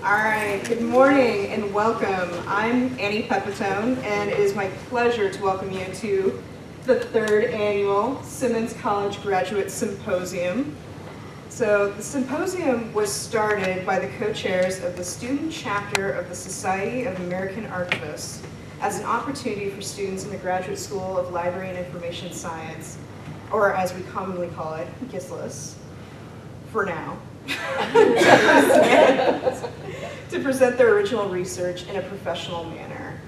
All right, good morning and welcome. I'm Annie Pepitone, and it is my pleasure to welcome you to the third annual Simmons College Graduate Symposium. So the symposium was started by the co-chairs of the student chapter of the Society of American Archivists as an opportunity for students in the Graduate School of Library and Information Science, or as we commonly call it, GISLIS, for now, to present their original research in a professional manner.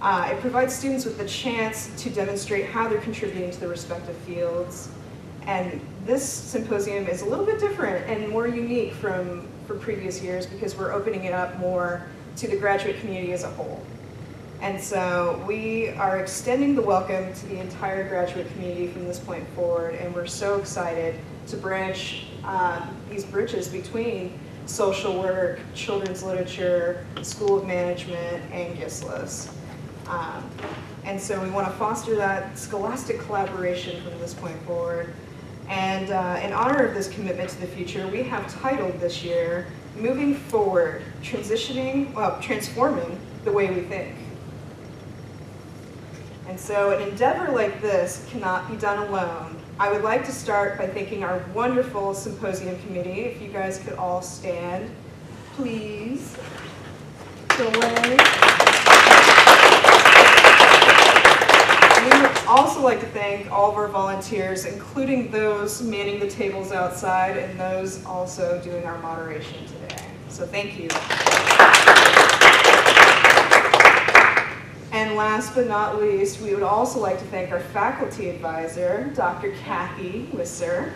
Uh, it provides students with the chance to demonstrate how they're contributing to their respective fields. And this symposium is a little bit different and more unique from, from previous years because we're opening it up more to the graduate community as a whole. And so we are extending the welcome to the entire graduate community from this point forward, and we're so excited to branch um, these bridges between social work, children's literature, School of Management, and GISLIS. Um, and so we want to foster that scholastic collaboration from this point forward. And uh, in honor of this commitment to the future, we have titled this year, Moving Forward, Transitioning, well, Transforming the Way We Think. And so an endeavor like this cannot be done alone. I would like to start by thanking our wonderful symposium committee. If you guys could all stand, please. Go. We would also like to thank all of our volunteers, including those manning the tables outside and those also doing our moderation today. So thank you. And last but not least, we would also like to thank our faculty advisor, Dr. Kathy Wisser.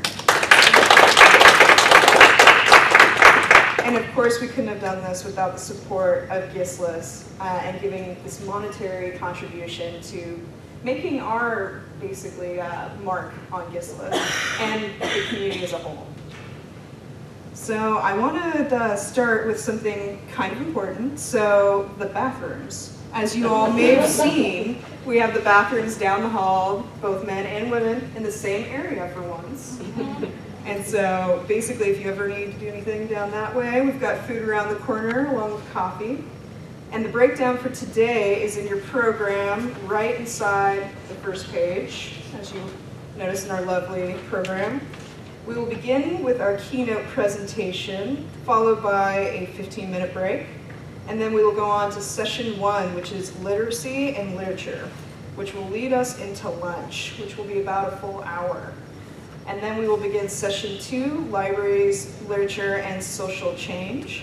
And of course, we couldn't have done this without the support of GISLIS uh, and giving this monetary contribution to making our, basically, uh, mark on GISLIS and the community as a whole. So I want to uh, start with something kind of important. So the bathrooms. As you all may have seen, we have the bathrooms down the hall, both men and women, in the same area for once. And so basically, if you ever need to do anything down that way, we've got food around the corner along with coffee. And the breakdown for today is in your program right inside the first page, as you notice in our lovely program. We will begin with our keynote presentation, followed by a 15-minute break. And then we will go on to session one, which is literacy and literature, which will lead us into lunch, which will be about a full hour. And then we will begin session two, libraries, literature, and social change.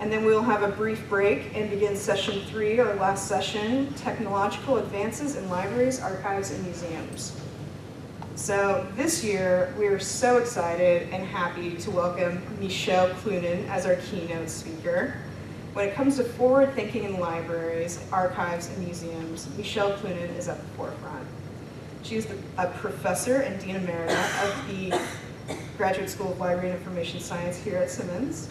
And then we'll have a brief break and begin session three, our last session, technological advances in libraries, archives, and museums. So this year, we are so excited and happy to welcome Michele Cloonan as our keynote speaker. When it comes to forward thinking in libraries, archives, and museums, Michele Cloonan is at the forefront. She is a professor and dean emerita of the Graduate School of Library and Information Science here at Simmons.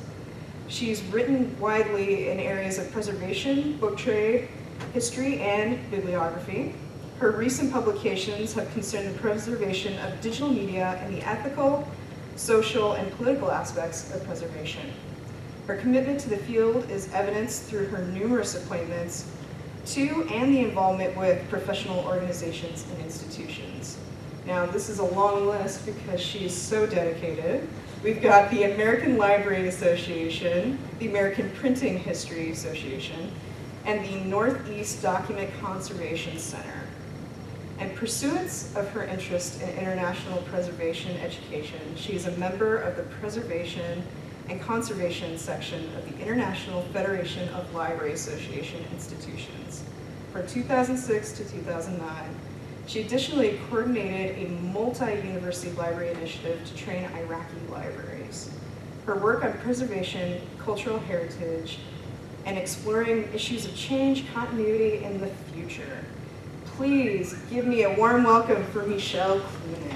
She's written widely in areas of preservation, book trade, history, and bibliography. Her recent publications have concerned the preservation of digital media and the ethical, social, and political aspects of preservation. Her commitment to the field is evidenced through her numerous appointments to and the involvement with professional organizations and institutions. Now, this is a long list because she is so dedicated. We've got the American Library Association, the American Printing History Association, and the Northeast Document Conservation Center. In pursuance of her interest in international preservation education, she is a member of the Preservation and Conservation section of the International Federation of Library Association Institutions from 2006 to 2009. She additionally coordinated a multi-university library initiative to train Iraqi libraries. Her work on preservation, cultural heritage, and exploring issues of change, continuity, and the future. Please give me a warm welcome for Michele Cloonan.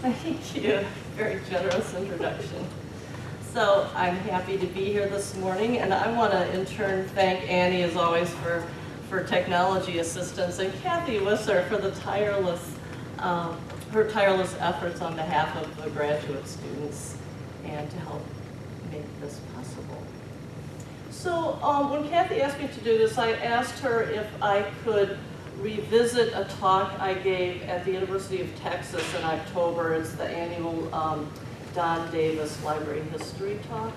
Thank you. Very generous introduction. So I'm happy to be here this morning, and I want to in turn thank Annie, as always, for, for technology assistance, and Kathy Wisser for the tireless um, her tireless efforts on behalf of the graduate students and to help make this possible. So um, when Kathy asked me to do this, I asked her if I could revisit a talk I gave at the University of Texas in October. It's the annual um, Don Davis Library History Talk.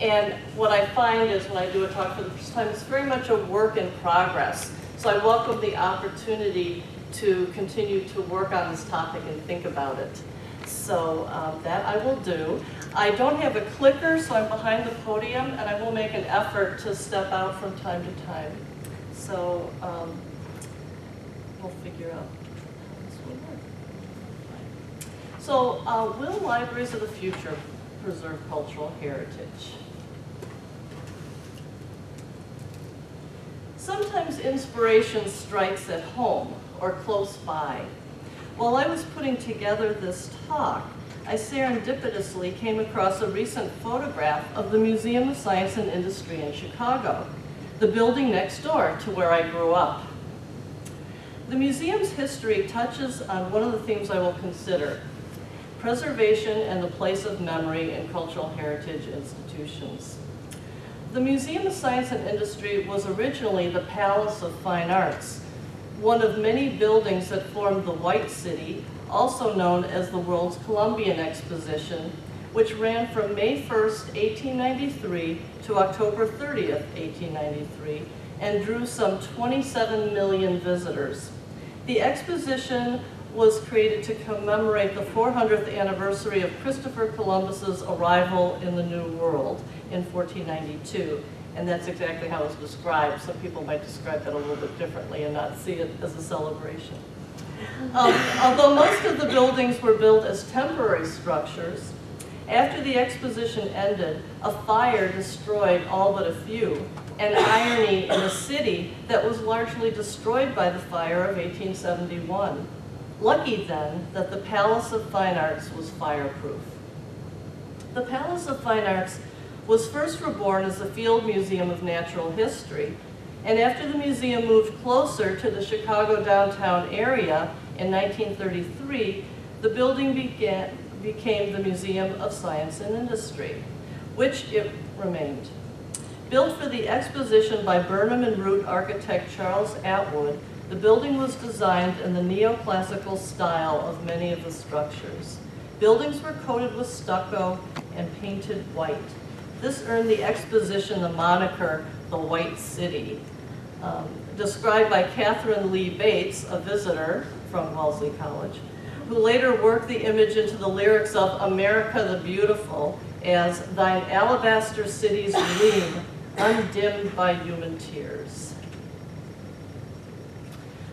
And what I find is when I do a talk for the first time, it's very much a work in progress. So I welcome the opportunity to continue to work on this topic and think about it. So um, that I will do. I don't have a clicker, so I'm behind the podium, and I will make an effort to step out from time to time. So um, we'll figure out how this will work. So uh, will libraries of the future preserve cultural heritage? Sometimes inspiration strikes at home or close by. While I was putting together this talk, I serendipitously came across a recent photograph of the Museum of Science and Industry in Chicago, the building next door to where I grew up. The museum's history touches on one of the themes I will consider, preservation and the place of memory in cultural heritage institutions. The Museum of Science and Industry was originally the Palace of Fine Arts, one of many buildings that formed the White City, also known as the World's Columbian Exposition, which ran from May 1st, 1893 to October 30th, 1893, and drew some 27 million visitors. The exposition was created to commemorate the 400th anniversary of Christopher Columbus's arrival in the New World in 1492. And that's exactly how it's described. Some people might describe that a little bit differently and not see it as a celebration. Um, although most of the buildings were built as temporary structures, after the exposition ended, a fire destroyed all but a few, an irony in a city that was largely destroyed by the fire of 1871. Lucky then that the Palace of Fine Arts was fireproof. The Palace of Fine Arts was first reborn as the Field Museum of Natural History, and after the museum moved closer to the Chicago downtown area in 1933, the building began, became the Museum of Science and Industry, which it remained. Built for the exposition by Burnham and Root architect Charles Atwood, the building was designed in the neoclassical style of many of the structures. Buildings were coated with stucco and painted white. This earned the exposition the moniker, the White City, um, described by Katharine Lee Bates, a visitor from Wellesley College, who later worked the image into the lyrics of America the Beautiful as thine alabaster cities gleam, undimmed by human tears.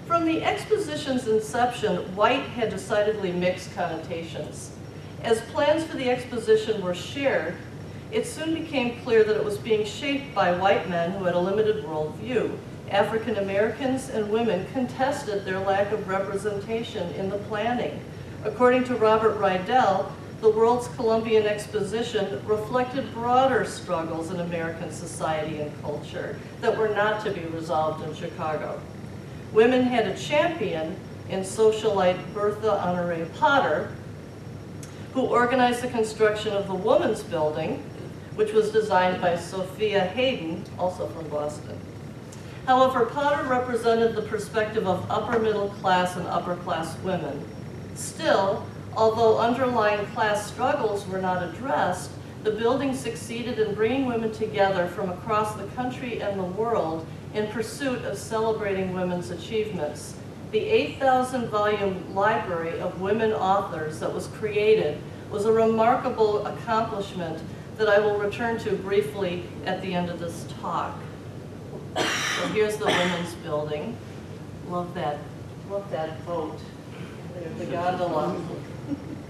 From the exposition's inception, white had decidedly mixed connotations. As plans for the exposition were shared, it soon became clear that it was being shaped by white men who had a limited worldview. African Americans and women contested their lack of representation in the planning. According to Robert Rydell, the World's Columbian Exposition reflected broader struggles in American society and culture that were not to be resolved in Chicago. Women had a champion in socialite Bertha Honore Potter, who organized the construction of the Woman's Building, which was designed by Sophia Hayden, also from Boston. However, Potter represented the perspective of upper middle class and upper class women. Still, although underlying class struggles were not addressed, the building succeeded in bringing women together from across the country and the world in pursuit of celebrating women's achievements. The 8,000 volume library of women authors that was created was a remarkable accomplishment that I will return to briefly at the end of this talk. So here's the women's building. Love that, love that boat. The gondola.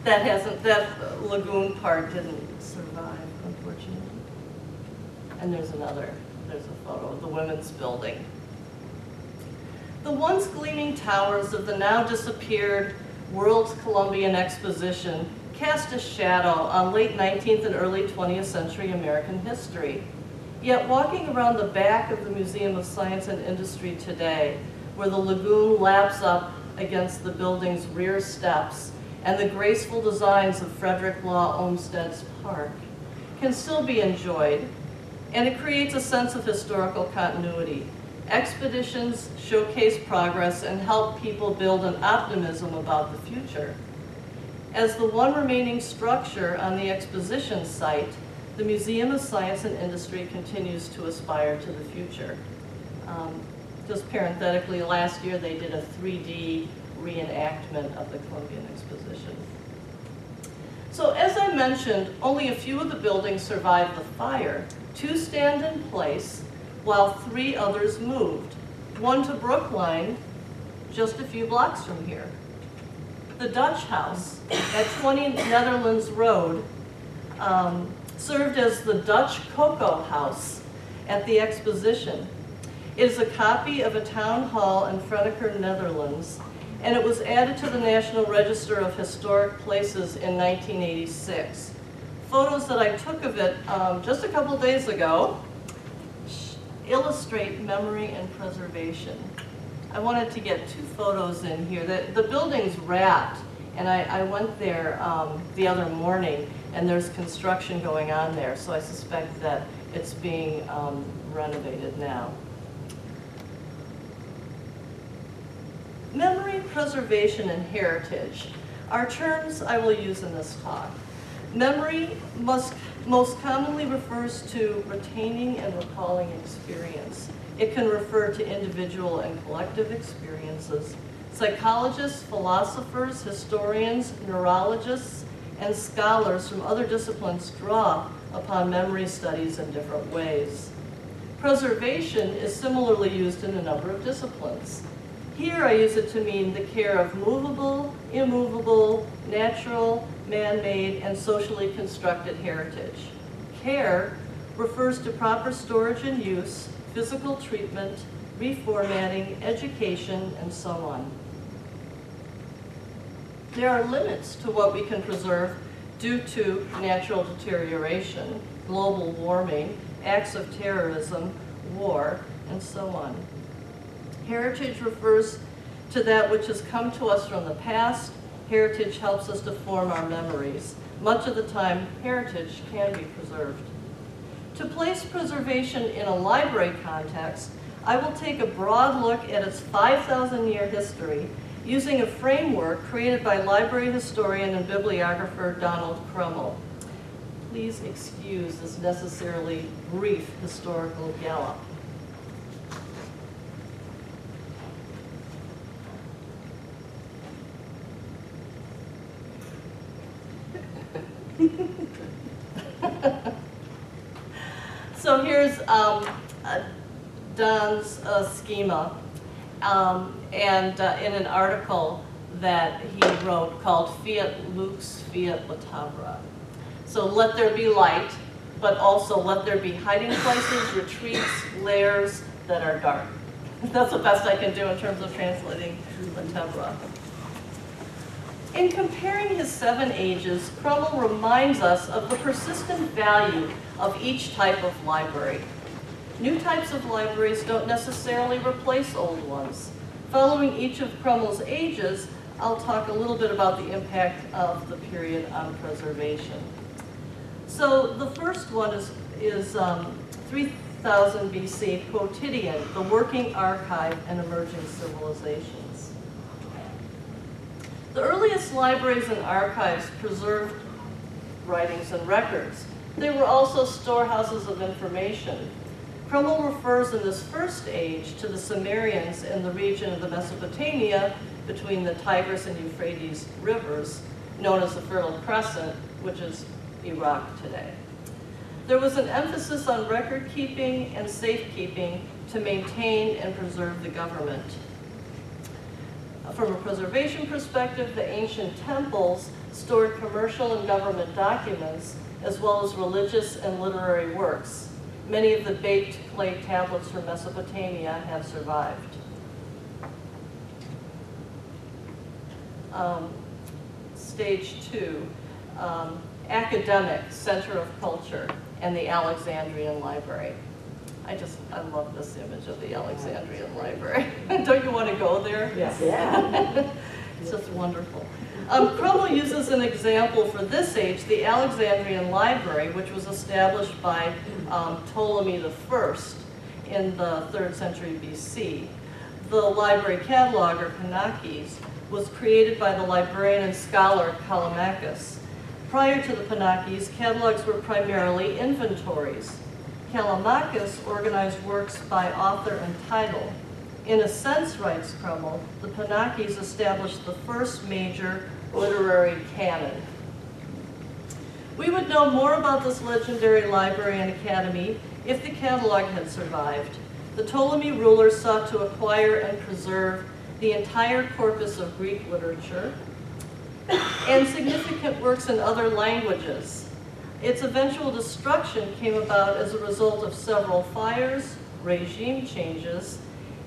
That hasn't, that lagoon part didn't survive, unfortunately. And there's another, there's a photo of the women's building. The once gleaming towers of the now disappeared World's Columbian Exposition cast a shadow on late 19th and early 20th century American history. Yet walking around the back of the Museum of Science and Industry today, where the lagoon laps up against the building's rear steps, and the graceful designs of Frederick Law Olmsted's Park can still be enjoyed, and it creates a sense of historical continuity. Expeditions showcase progress and help people build an optimism about the future. As the one remaining structure on the exposition site, the Museum of Science and Industry continues to aspire to the future. Um, just parenthetically, last year they did a 3D reenactment of the Columbian Exposition. So as I mentioned, only a few of the buildings survived the fire. Two stand in place, while three others moved. One to Brookline, just a few blocks from here. The Dutch House at 20 Netherlands Road um, served as the Dutch Cocoa House at the exposition. It is a copy of a town hall in Franeker, Netherlands, and it was added to the National Register of Historic Places in 1986. Photos that I took of it um, just a couple days ago illustrate memory and preservation. I wanted to get two photos in here. The, the building's wrapped, and I, I went there um, the other morning, and there's construction going on there, so I suspect that it's being um, renovated now. Memory, preservation, and heritage are terms I will use in this talk. Memory must, most commonly refers to retaining and recalling experience. It can refer to individual and collective experiences. Psychologists, philosophers, historians, neurologists, and scholars from other disciplines draw upon memory studies in different ways. Preservation is similarly used in a number of disciplines. Here I use it to mean the care of movable, immovable, natural, man-made, and socially constructed heritage. Care refers to proper storage and use, physical treatment, reformatting, education, and so on. There are limits to what we can preserve due to natural deterioration, global warming, acts of terrorism, war, and so on. Heritage refers to that which has come to us from the past. Heritage helps us to form our memories. Much of the time, heritage can be preserved. To place preservation in a library context, I will take a broad look at its 5,000 year history using a framework created by library historian and bibliographer Donald Krummel. Please excuse this necessarily brief historical gallop. so here's um, Don's uh, schema, um, and uh, in an article that he wrote called Fiat Lux, Fiat Latebra. So let there be light, but also let there be hiding places, retreats, lairs that are dark. That's the best I can do in terms of translating Latebra. In comparing his seven ages, Krummel reminds us of the persistent value of each type of library. New types of libraries don't necessarily replace old ones. Following each of Krummel's ages, I'll talk a little bit about the impact of the period on preservation. So the first one is, is um, 3000 BC, Quotidian, the Working Archive and Emerging Civilizations. The earliest libraries and archives preserved writings and records. They were also storehouses of information. Krummel refers in this first age to the Sumerians in the region of the Mesopotamia between the Tigris and Euphrates rivers, known as the Fertile Crescent, which is Iraq today. There was an emphasis on record keeping and safekeeping to maintain and preserve the government. From a preservation perspective, the ancient temples stored commercial and government documents, as well as religious and literary works. Many of the baked clay tablets from Mesopotamia have survived. Um, stage two, um, academic center of culture and the Alexandrian Library. I just, I love this image of the Alexandrian Library. Don't you want to go there? Yes. Yeah. It's just wonderful. Um, Krummel uses an example for this age, the Alexandrian Library, which was established by um, Ptolemy I in the 3rd century BC. The library catalog, or Pinakes, was created by the librarian and scholar Callimachus. Prior to the Pinakes, catalogs were primarily inventories. Callimachus organized works by author and title. In a sense, writes Krummel, the Pinakes established the first major literary canon. We would know more about this legendary library and academy if the catalog had survived. The Ptolemy rulers sought to acquire and preserve the entire corpus of Greek literature and significant works in other languages. Its eventual destruction came about as a result of several fires, regime changes,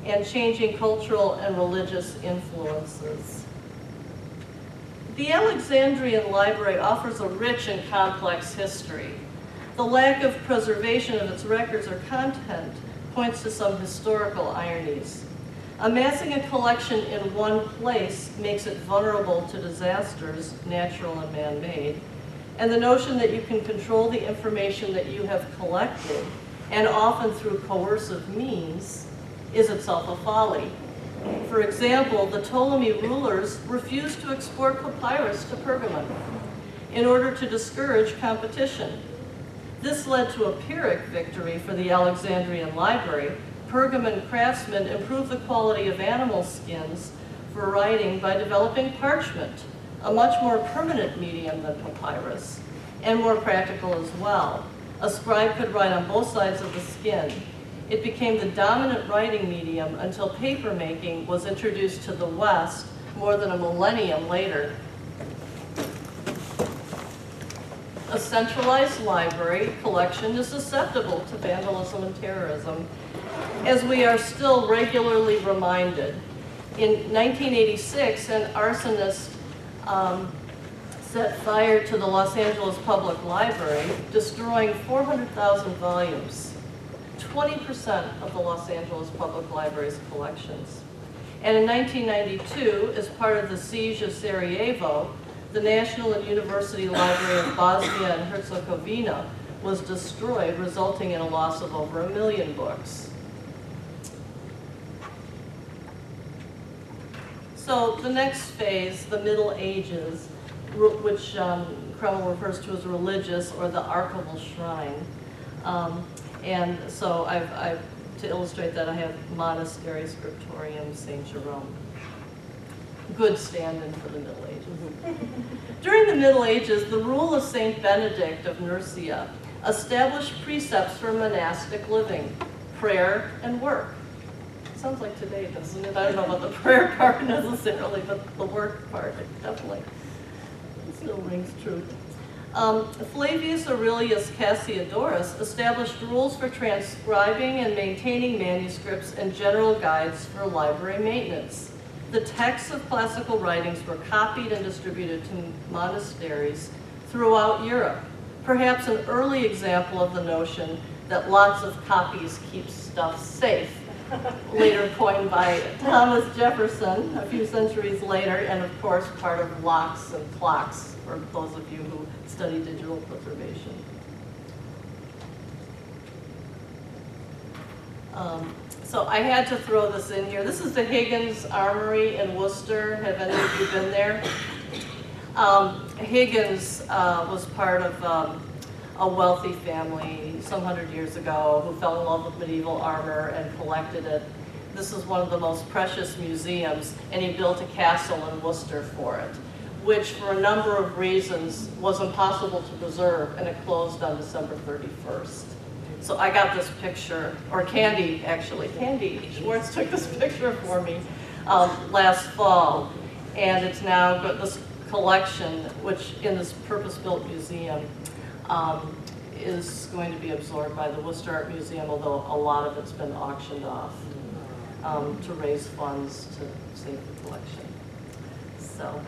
and changing cultural and religious influences. The Alexandrian Library offers a rich and complex history. The lack of preservation of its records or content points to some historical ironies. Amassing a collection in one place makes it vulnerable to disasters, natural and man-made, and the notion that you can control the information that you have collected, and often through coercive means, is itself a folly. For example, the Ptolemy rulers refused to export papyrus to Pergamon in order to discourage competition. This led to a Pyrrhic victory for the Alexandrian library. Pergamon craftsmen improved the quality of animal skins for writing by developing parchment, a much more permanent medium than papyrus, and more practical as well. A scribe could write on both sides of the skin, it became the dominant writing medium until papermaking was introduced to the West more than a millennium later. A centralized library collection is susceptible to vandalism and terrorism, as we are still regularly reminded. In 1986, an arsonist um, set fire to the Los Angeles Public Library, destroying 400,000 volumes. 20% of the Los Angeles Public Library's collections. And in 1992, as part of the siege of Sarajevo, the National and University Library of Bosnia and Herzegovina was destroyed, resulting in a loss of over a million books. So the next phase, the Middle Ages, which um, Krummel refers to as religious or the archival shrine. Um, and so I've, I've, to illustrate that, I have Monastery Scriptorium St. Jerome. Good stand-in for the Middle Ages. During the Middle Ages, the rule of St. Benedict of Nursia established precepts for monastic living, prayer and work. Sounds like today, doesn't it? I don't know about the prayer part necessarily, but the work part, definitely still rings true. Um, Flavius Aurelius Cassiodorus established rules for transcribing and maintaining manuscripts and general guides for library maintenance. The texts of classical writings were copied and distributed to monasteries throughout Europe. Perhaps an early example of the notion that lots of copies keep stuff safe later coined by Thomas Jefferson a few centuries later, and of course part of LOCKSS and CLOCKSS for those of you who study digital preservation. Um, so I had to throw this in here. This is the Higgins Armory in Worcester. Have any of you been there? Um, Higgins uh, was part of um, a wealthy family some hundred years ago who fell in love with medieval armor and collected it. This is one of the most precious museums, and he built a castle in Worcester for it which for a number of reasons was impossible to preserve and it closed on December 31st. So I got this picture, or Candy actually, Candy Schwartz took this picture for me um, last fall and it's now got this collection which in this purpose-built museum um, is going to be absorbed by the Worcester Art Museum, although a lot of it's been auctioned off um, to raise funds to save the collection. So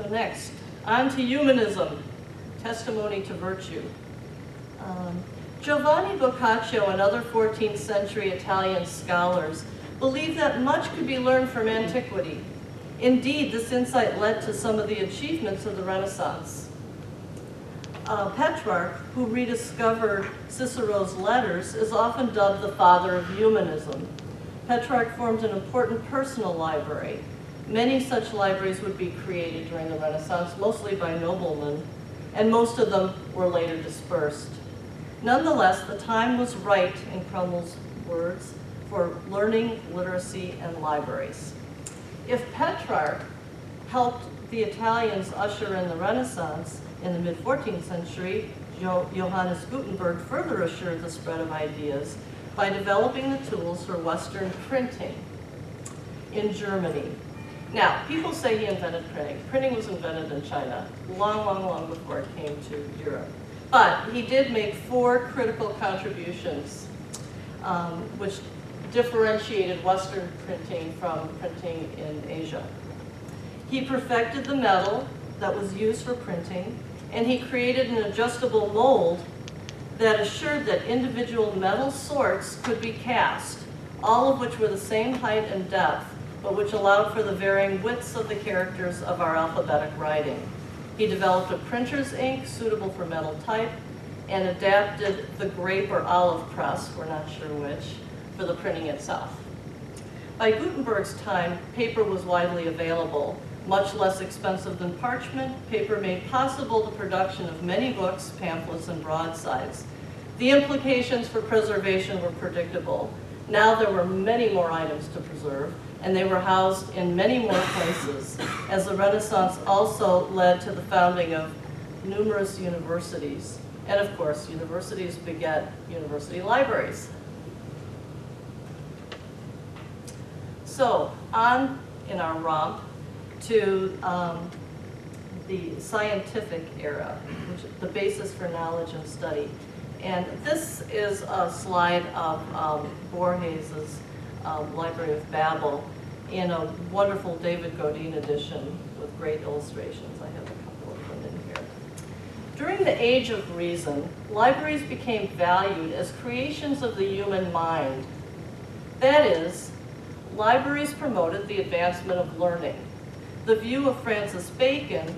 So next, on to humanism, testimony to virtue. Um, Giovanni Boccaccio and other 14th century Italian scholars believed that much could be learned from antiquity. Indeed, this insight led to some of the achievements of the Renaissance. Uh, Petrarch, who rediscovered Cicero's letters, is often dubbed the father of humanism. Petrarch formed an important personal library. Many such libraries would be created during the Renaissance, mostly by noblemen, and most of them were later dispersed. Nonetheless, the time was right, in Krummel's words, for learning, literacy, and libraries. If Petrarch helped the Italians usher in the Renaissance in the mid-14th century, Johannes Gutenberg further assured the spread of ideas by developing the tools for Western printing in Germany. Now, people say he invented printing. Printing was invented in China long, long, long before it came to Europe. But he did make four critical contributions, um, which differentiated Western printing from printing in Asia. He perfected the metal that was used for printing, and he created an adjustable mold that assured that individual metal sorts could be cast, all of which were the same height and depth, but which allowed for the varying widths of the characters of our alphabetic writing. He developed a printer's ink suitable for metal type and adapted the grape or olive press, we're not sure which, for the printing itself. By Gutenberg's time, paper was widely available, much less expensive than parchment. Paper made possible the production of many books, pamphlets, and broadsides. The implications for preservation were predictable. Now there were many more items to preserve, and they were housed in many more places, as the Renaissance also led to the founding of numerous universities. And of course, universities beget university libraries. So, on in our romp to um, the scientific era, which is the basis for knowledge and study. And this is a slide of um, Borges's um, Library of Babel in a wonderful David Godine edition with great illustrations. I have a couple of them in here. During the Age of Reason, libraries became valued as creations of the human mind. That is, libraries promoted the advancement of learning. The view of Francis Bacon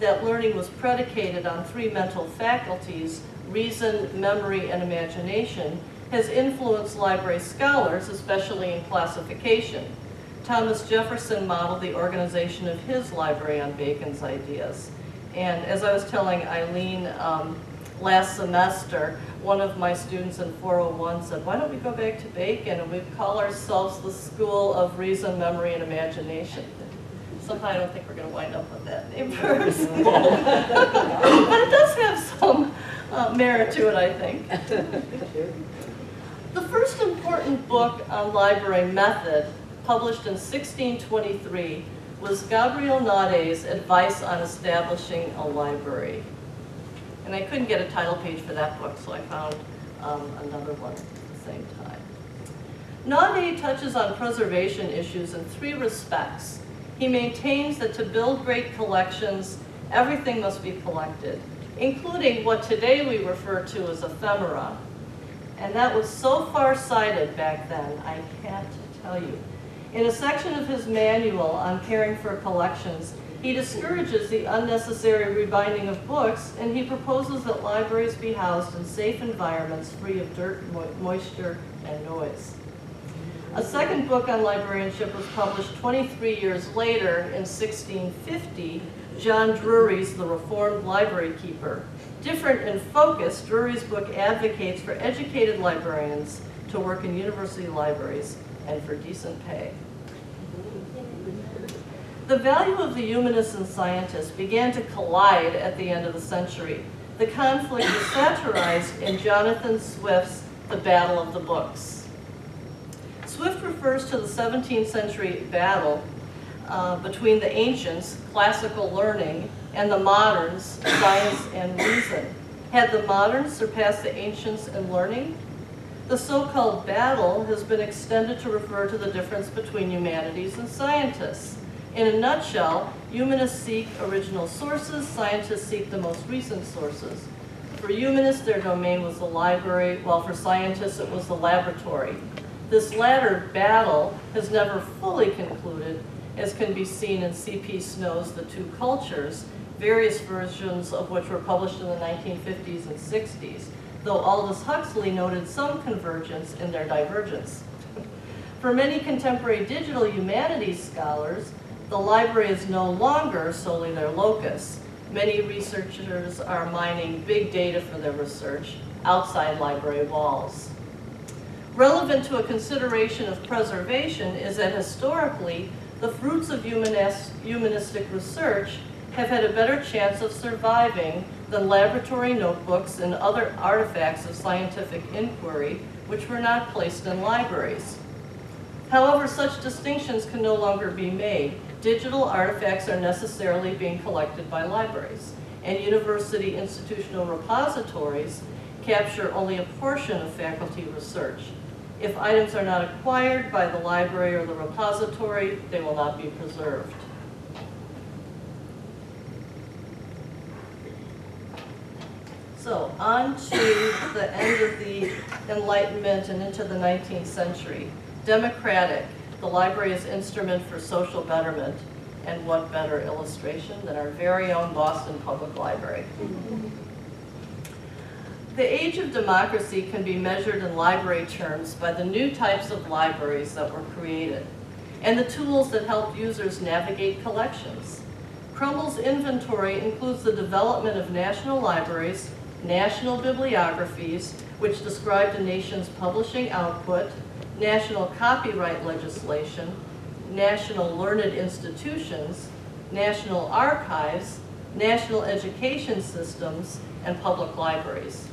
that learning was predicated on three mental faculties, reason, memory, and imagination, has influenced library scholars, especially in classification. Thomas Jefferson modeled the organization of his library on Bacon's ideas. And as I was telling Eileen um, last semester, one of my students in 401 said, why don't we go back to Bacon and we call ourselves the School of Reason, Memory, and Imagination. Somehow I don't think we're going to wind up with that name first. but it does have some uh, merit to it, I think. The first important book on library method, published in 1623, was Gabriel Naudé's Advice on Establishing a Library. And I couldn't get a title page for that book, so I found um, another one at the same time. Naudé touches on preservation issues in three respects. He maintains that to build great collections, everything must be collected, including what today we refer to as ephemera. And that was so far-sighted back then, I can't tell you. In a section of his manual on caring for collections, he discourages the unnecessary rebinding of books, and he proposes that libraries be housed in safe environments free of dirt, mo moisture, and noise. A second book on librarianship was published 23 years later in 1650, John Drury's The Reformed Library Keeper. Different in focus, Drury's book advocates for educated librarians to work in university libraries and for decent pay. The value of the humanists and scientists began to collide at the end of the century. The conflict is satirized in Jonathan Swift's The Battle of the Books. Swift refers to the 17th century battle uh, between the ancients, classical learning, and the moderns, science and reason. Had the moderns surpassed the ancients in learning? The so-called battle has been extended to refer to the difference between humanities and scientists. In a nutshell, humanists seek original sources, scientists seek the most recent sources. For humanists, their domain was the library, while for scientists it was the laboratory. This latter battle has never fully concluded, as can be seen in C.P. Snow's The Two Cultures, various versions of which were published in the 1950s and 60s, though Aldous Huxley noted some convergence in their divergence. For many contemporary digital humanities scholars, the library is no longer solely their locus. Many researchers are mining big data for their research outside library walls. Relevant to a consideration of preservation is that historically, the fruits of humanistic research have had a better chance of surviving than laboratory notebooks and other artifacts of scientific inquiry, which were not placed in libraries. However, such distinctions can no longer be made. Digital artifacts are necessarily being collected by libraries, and university institutional repositories capture only a portion of faculty research. If items are not acquired by the library or the repository, they will not be preserved. So on to the end of the Enlightenment and into the 19th century. Democratic, the library is instrument for social betterment, and what better illustration than our very own Boston Public Library. The age of democracy can be measured in library terms by the new types of libraries that were created and the tools that help users navigate collections. Krummel's inventory includes the development of national libraries, national bibliographies, which describe the nation's publishing output, national copyright legislation, national learned institutions, national archives, national education systems, and public libraries.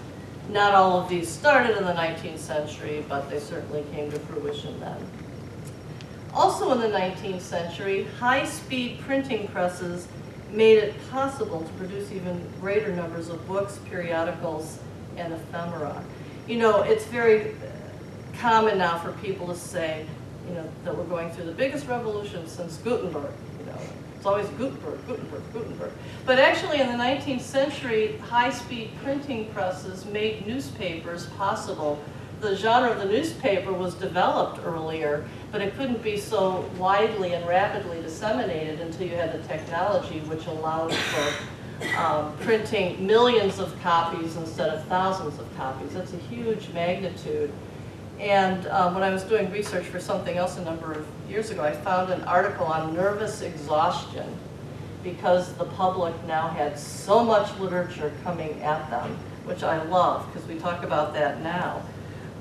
Not all of these started in the 19th century, but they certainly came to fruition then. Also in the 19th century, high-speed printing presses made it possible to produce even greater numbers of books, periodicals, and ephemera. You know, it's very common now for people to say, you know, that we're going through the biggest revolution since Gutenberg, you know. It's always Gutenberg, Gutenberg, Gutenberg. But actually in the 19th century, high-speed printing presses made newspapers possible. The genre of the newspaper was developed earlier, but it couldn't be so widely and rapidly disseminated until you had the technology which allowed for um, printing millions of copies instead of thousands of copies. That's a huge magnitude. And um, when I was doing research for something else a number of years ago, I found an article on nervous exhaustion because the public now had so much literature coming at them, which I love because we talk about that now.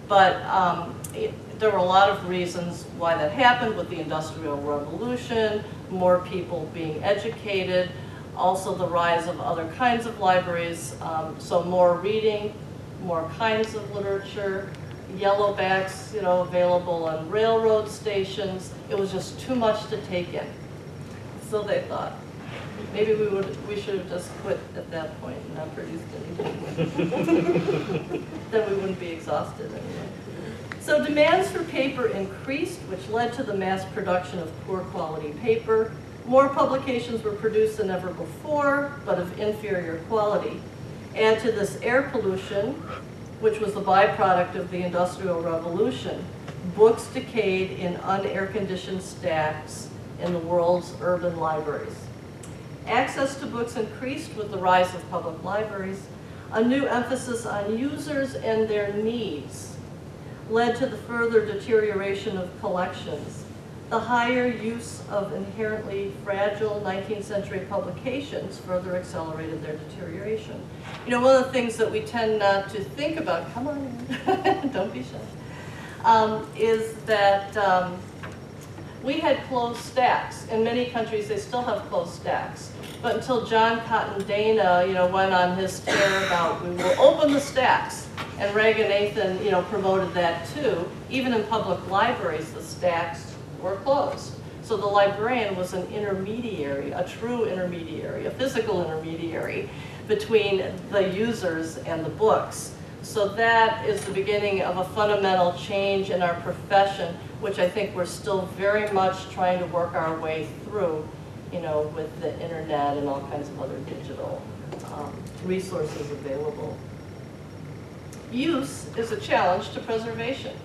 But um, it, there were a lot of reasons why that happened with the Industrial Revolution, more people being educated, also the rise of other kinds of libraries, um, so more reading, more kinds of literature, yellowbacks, you know, available on railroad stations. It was just too much to take in. So they thought, maybe we would, we should have just quit at that point and not produced anything. then we wouldn't be exhausted anyway. So demands for paper increased, which led to the mass production of poor quality paper. More publications were produced than ever before, but of inferior quality. Add to this air pollution, which was the byproduct of the Industrial Revolution. Books decayed in unair-conditioned stacks in the world's urban libraries. Access to books increased with the rise of public libraries. A new emphasis on users and their needs led to the further deterioration of collections. The higher use of inherently fragile 19th century publications further accelerated their deterioration. You know, one of the things that we tend not to think about, come on, don't be shy, um, is that um, we had closed stacks. In many countries, they still have closed stacks. But until John Cotton Dana, you know, went on his tear about, we will open the stacks, and Ranganathan, you know, promoted that too. Even in public libraries, the stacks were closed. So the librarian was an intermediary, a true intermediary, a physical intermediary between the users and the books. So that is the beginning of a fundamental change in our profession, which I think we're still very much trying to work our way through, you know, with the internet and all kinds of other digital um, resources available. Use is a challenge to preservation.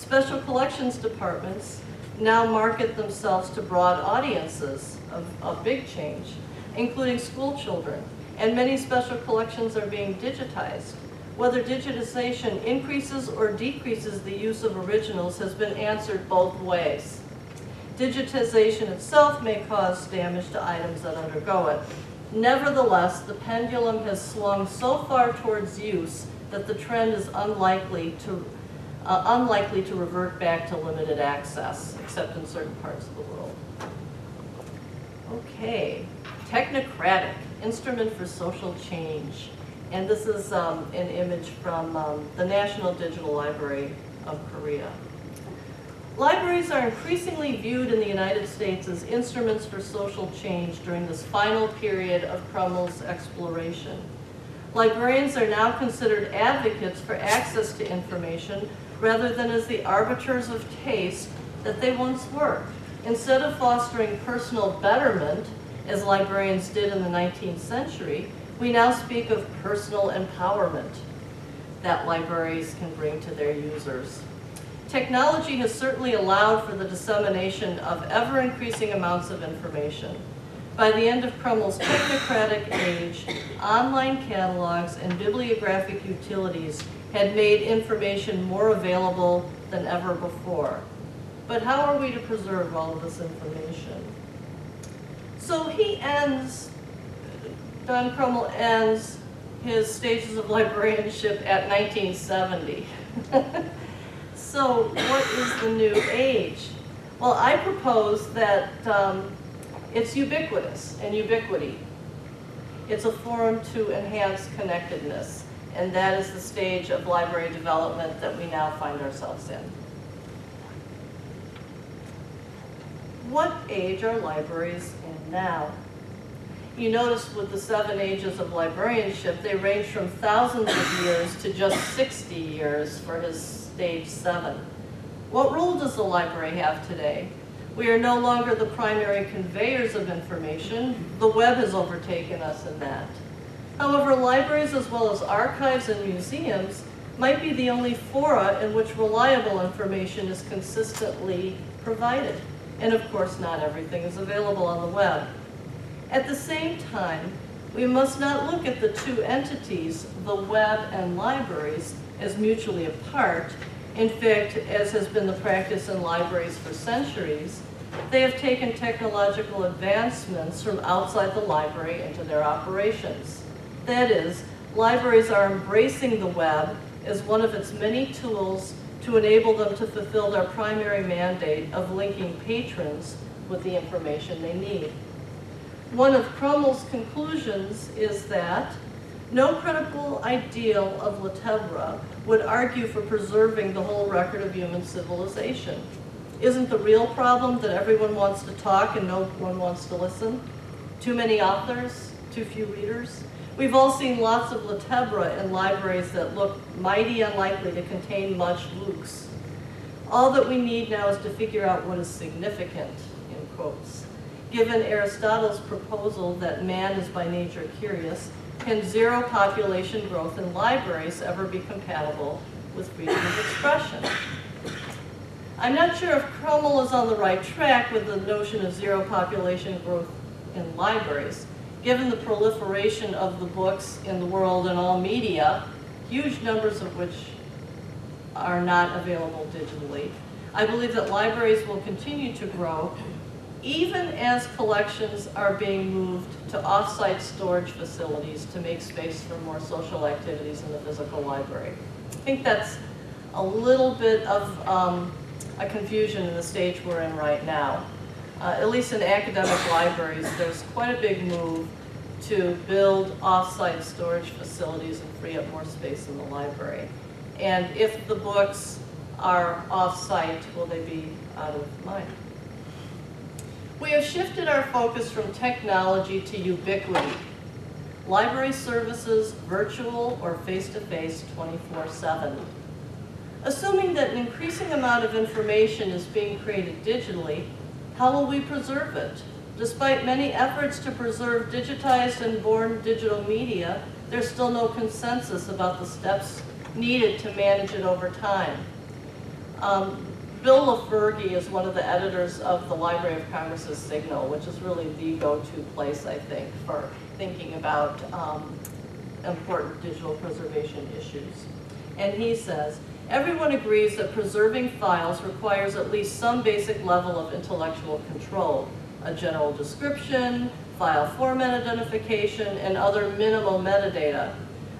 Special collections departments now market themselves to broad audiences of, of big change, including school children, and many special collections are being digitized. Whether digitization increases or decreases the use of originals has been answered both ways. Digitization itself may cause damage to items that undergo it. Nevertheless, the pendulum has swung so far towards use that the trend is unlikely to, uh, unlikely to revert back to limited access, except in certain parts of the world. Okay, technocratic, instrument for social change. And this is um, an image from um, the National Digital Library of Korea. Libraries are increasingly viewed in the United States as instruments for social change during this final period of Krummel's exploration. Librarians are now considered advocates for access to information rather than as the arbiters of taste that they once were. Instead of fostering personal betterment, as librarians did in the 19th century, we now speak of personal empowerment that libraries can bring to their users. Technology has certainly allowed for the dissemination of ever-increasing amounts of information. By the end of Krummel's technocratic age, online catalogs and bibliographic utilities had made information more available than ever before. But how are we to preserve all of this information? So he ends, Don Krummel ends his stages of librarianship at 1970. So what is the new age? Well, I propose that um, it's ubiquitous and ubiquity. It's a forum to enhance connectedness, and that is the stage of library development that we now find ourselves in. What age are libraries in now? You notice with the seven ages of librarianship, they range from thousands of years to just 60 years for his stage seven. What role does the library have today? We are no longer the primary conveyors of information. The web has overtaken us in that. However, libraries as well as archives and museums might be the only fora in which reliable information is consistently provided. And of course, not everything is available on the web. At the same time, we must not look at the two entities, the web and libraries, as mutually apart. In fact, as has been the practice in libraries for centuries, they have taken technological advancements from outside the library into their operations. That is, libraries are embracing the web as one of its many tools to enable them to fulfill their primary mandate of linking patrons with the information they need. One of Krummel's conclusions is that no critical ideal of Latebra would argue for preserving the whole record of human civilization. Isn't the real problem that everyone wants to talk and no one wants to listen? Too many authors, too few readers? We've all seen lots of Latebra in libraries that look mighty unlikely to contain much Lux. All that we need now is to figure out what is significant, in quotes. Given Aristotle's proposal that man is by nature curious, can zero population growth in libraries ever be compatible with freedom of expression? I'm not sure if Krummel is on the right track with the notion of zero population growth in libraries. Given the proliferation of the books in the world and all media, huge numbers of which are not available digitally, I believe that libraries will continue to grow even as collections are being moved to off-site storage facilities to make space for more social activities in the physical library. I think that's a little bit of um, a confusion in the stage we're in right now. Uh, at least in academic libraries, there's quite a big move to build off-site storage facilities and free up more space in the library. And if the books are off-site, will they be out of mind? We have shifted our focus from technology to ubiquity. Library services, virtual or face-to-face 24-7. Assuming that an increasing amount of information is being created digitally, how will we preserve it? Despite many efforts to preserve digitized and born digital media, there's still no consensus about the steps needed to manage it over time. Um, Bill LeFurgy is one of the editors of the Library of Congress's Signal, which is really the go-to place, I think, for thinking about um, important digital preservation issues. And he says, everyone agrees that preserving files requires at least some basic level of intellectual control, a general description, file format identification, and other minimal metadata.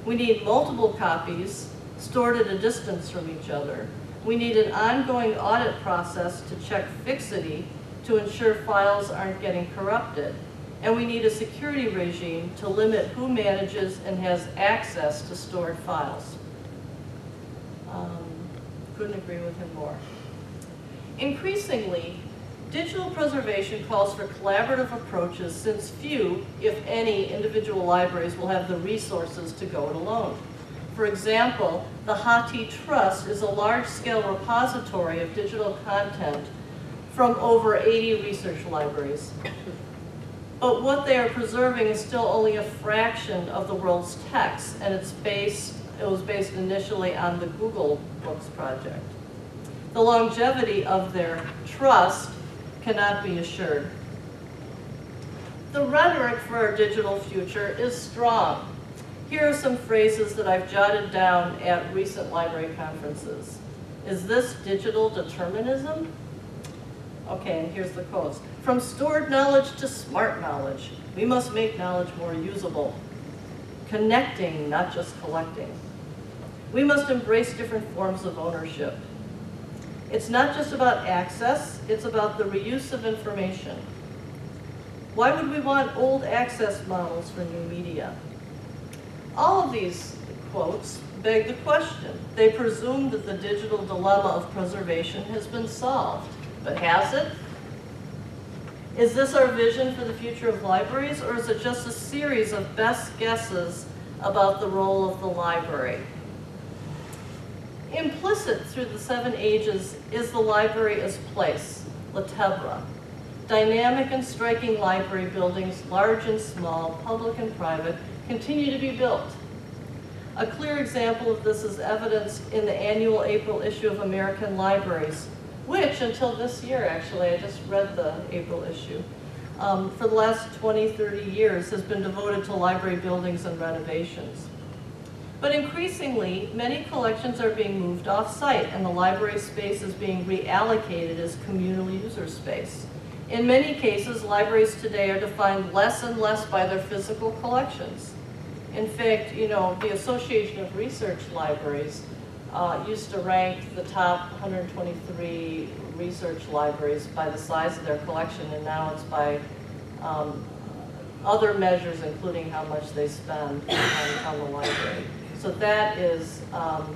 We need multiple copies stored at a distance from each other. We need an ongoing audit process to check fixity to ensure files aren't getting corrupted. And we need a security regime to limit who manages and has access to stored files. Um, couldn't agree with him more. Increasingly, digital preservation calls for collaborative approaches since few, if any, individual libraries will have the resources to go it alone. For example, the Hathi Trust is a large-scale repository of digital content from over 80 research libraries. But what they are preserving is still only a fraction of the world's texts, and it's based, it was based initially on the Google Books project. The longevity of their trust cannot be assured. The rhetoric for our digital future is strong. Here are some phrases that I've jotted down at recent library conferences. Is this digital determinism? Okay, and here's the quotes. From stored knowledge to smart knowledge, we must make knowledge more usable. Connecting, not just collecting. We must embrace different forms of ownership. It's not just about access, it's about the reuse of information. Why would we want old access models for new media? All of these quotes beg the question. They presume that the digital dilemma of preservation has been solved. But has it? Is this our vision for the future of libraries, or is it just a series of best guesses about the role of the library? Implicit through the seven ages is the library as place, Latebra. Dynamic and striking library buildings, large and small, public and private, continue to be built. A clear example of this is evidenced in the annual April issue of American Libraries, which until this year, actually, I just read the April issue, um, for the last 20, 30 years has been devoted to library buildings and renovations. But increasingly, many collections are being moved off-site and the library space is being reallocated as communal user space. In many cases, libraries today are defined less and less by their physical collections. In fact, you know, the Association of Research Libraries uh, used to rank the top 123 research libraries by the size of their collection, and now it's by um, other measures, including how much they spend on, on the library. So that is um,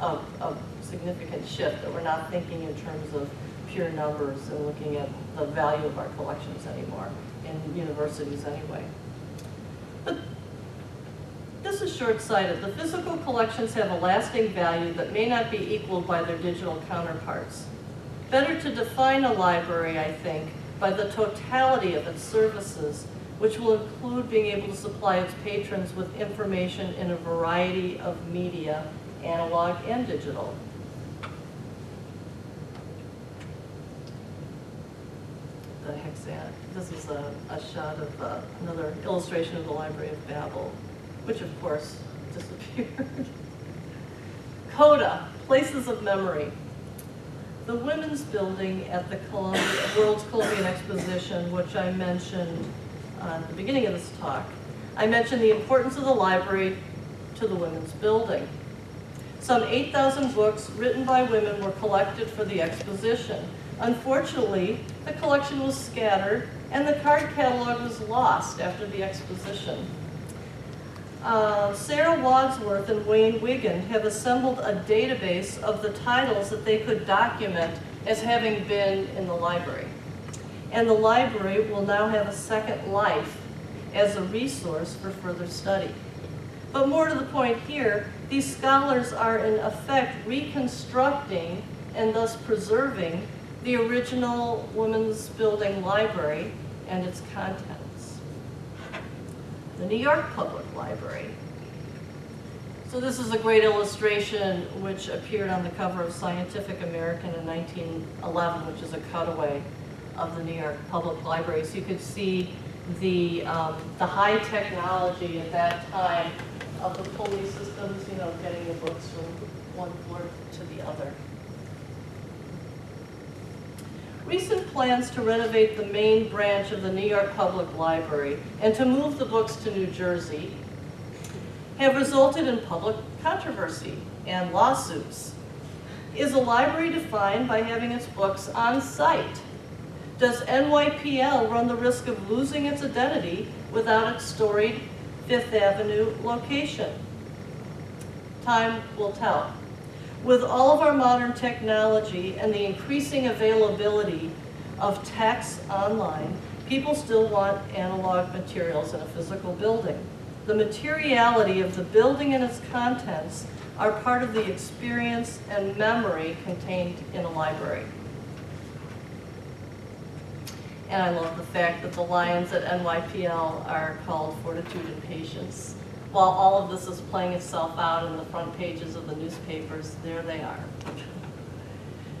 a, a significant shift, that we're not thinking in terms of pure numbers and looking at the value of our collections anymore, in universities anyway. But this is short-sighted. The physical collections have a lasting value that may not be equaled by their digital counterparts. Better to define a library, I think, by the totality of its services, which will include being able to supply its patrons with information in a variety of media, analog and digital. The that? This is a, a shot of uh, another illustration of the Library of Babel which of course disappeared. CODA, Places of Memory. The Women's Building at the Columbia, World's Columbian Exposition, which I mentioned at the beginning of this talk, I mentioned the importance of the library to the Women's Building. Some 8,000 books written by women were collected for the exposition. Unfortunately, the collection was scattered and the card catalog was lost after the exposition uh, Sarah Wadsworth and Wayne Wiegand have assembled a database of the titles that they could document as having been in the library. And the library will now have a second life as a resource for further study. But more to the point here, these scholars are in effect reconstructing and thus preserving the original Women's Building Library and its contents. the New York Public Library. So this is a great illustration which appeared on the cover of Scientific American in 1911, which is a cutaway of the New York Public Library. So you could see the, um, the high technology at that time of the pulley systems, you know, getting the books from one floor to the other. Recent plans to renovate the main branch of the New York Public Library and to move the books to New Jersey have resulted in public controversy and lawsuits. Is a library defined by having its books on site? Does NYPL run the risk of losing its identity without its storied Fifth Avenue location? Time will tell. With all of our modern technology and the increasing availability of text online, people still want analog materials in a physical building. The materiality of the building and its contents are part of the experience and memory contained in a library. And I love the fact that the lions at NYPL are called Fortitude and Patience. While all of this is playing itself out in the front pages of the newspapers, there they are.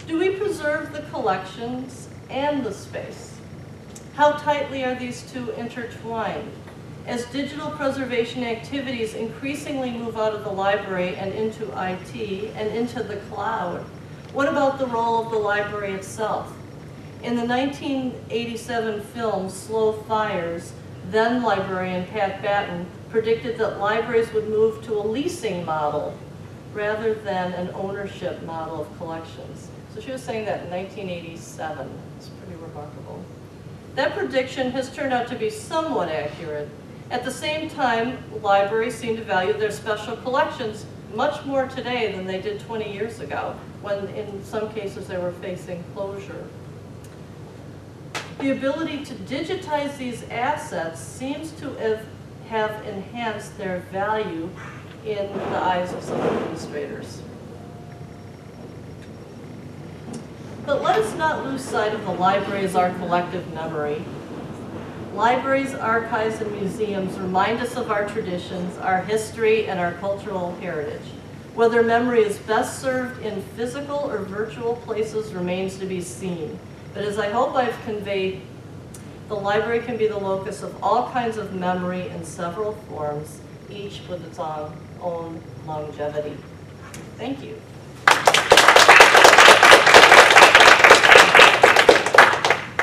Do we preserve the collections and the space? How tightly are these two intertwined? As digital preservation activities increasingly move out of the library and into IT and into the cloud, what about the role of the library itself? In the 1987 film Slow Fires, then librarian Pat Battin predicted that libraries would move to a leasing model rather than an ownership model of collections. So she was saying that in 1987. It's pretty remarkable. That prediction has turned out to be somewhat accurate. At the same time, libraries seem to value their special collections much more today than they did 20 years ago, when in some cases they were facing closure. The ability to digitize these assets seems to have, enhanced their value in the eyes of some administrators. But let us not lose sight of the library as our collective memory. Libraries, archives, and museums remind us of our traditions, our history, and our cultural heritage. Whether memory is best served in physical or virtual places remains to be seen. But as I hope I've conveyed, the library can be the locus of all kinds of memory in several forms, each with its own, own longevity. Thank you.